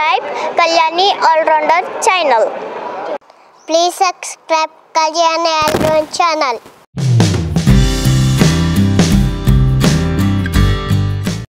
subscribe Kalyani Allrounder channel. Please subscribe Kalyani Allrounder channel.